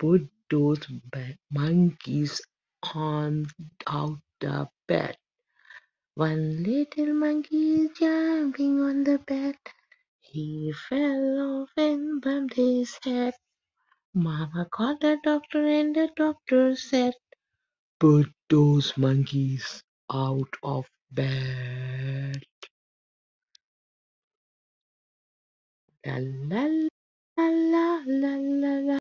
Put those monkeys on out the bed. One little monkey jumping on the bed. He fell off and bumped his head. Mama called the doctor and the doctor said, Put those monkeys out of bed. La la la la la la.